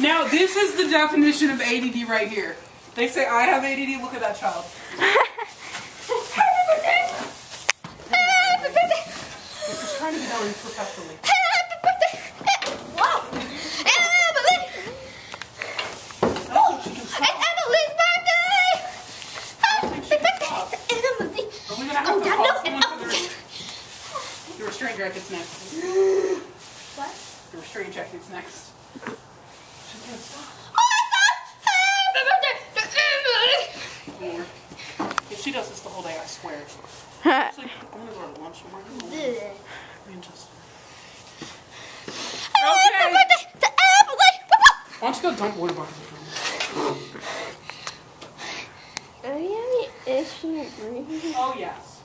Now, this is the definition of ADD right here. They say I have ADD. Look at that child. Happy birthday. Happy birthday. This is trying to be done professionally. Happy birthday. Whoa. Emily. That's what she can It's stop. Emily's birthday. Happy birthday to Emily. Are we gonna have Oh, to God, call no. someone for their... The restraint jacket's next. What? The restraint jacket's next. She can't stop. Happy birthday. Lord. If she does this the whole day, I swear. Actually, I'm gonna go to lunch tomorrow. Me and Justin. Okay. birthday to Emily. Why don't you go dump water bottles? Are you having issue breathing? Oh, yes.